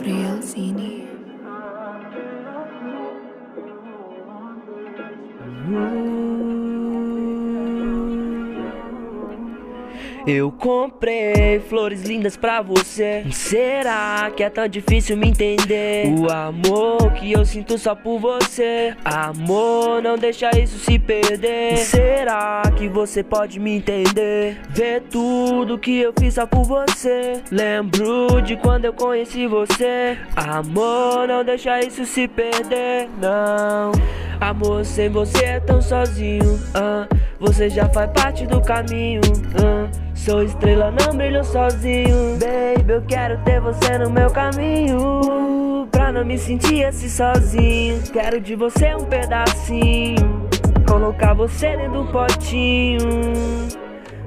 Real sini. Ooh. Eu comprei flores lindas pra você. Será que é tão difícil me entender? O amor que eu sinto só por você. Amor, não deixa isso se perder. Será que você pode me entender? Ver tudo que eu fiz só por você. Lembro de quando eu conheci você. Amor, não deixa isso se perder. Não. Amor, sem você é tão sozinho. ah. Você já faz parte do caminho. ah. Sou estrela, não brilho sozinho. Baby, eu quero ter você no meu caminho. Pra não me sentir assim sozinho. Quero de você um pedacinho. Colocar você dentro do potinho.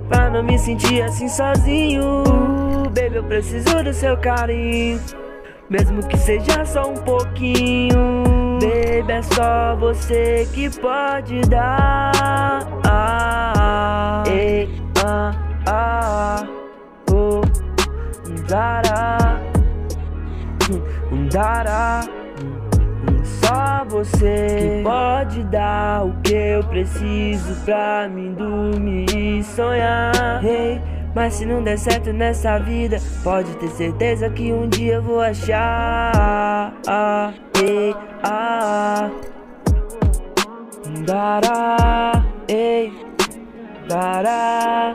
Pra não me sentir assim sozinho. Baby, eu preciso do seu carinho. Mesmo que seja só um pouquinho. Baby, é só você que pode dar. Dará, hum, dará. Só você que pode dar o que eu preciso pra mim dormir e sonhar. Hey, mas se não der certo nessa vida, pode ter certeza que um dia eu vou achar. Ei, ah, dará, ei, dará.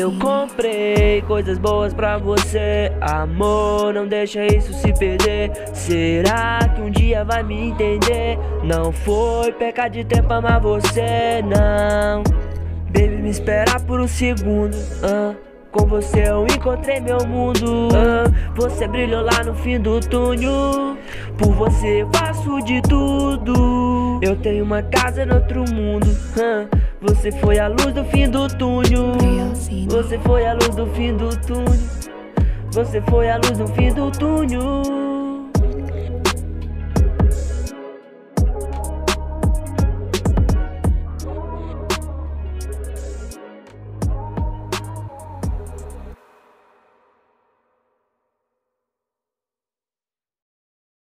Eu comprei coisas boas pra você, amor, não deixa isso se perder. Será que um dia vai me entender? Não foi pecar de tempo amar você, não. Baby, me esperar por um segundo. ah. Com você eu encontrei meu mundo. ah. Você brilhou lá no fim do túnel. Por você eu faço de tudo. Eu tenho uma casa no outro mundo. ah. Você foi a luz do fim do túnel. Você foi a luz do fim do túnel. Você foi a luz do fim do túnel.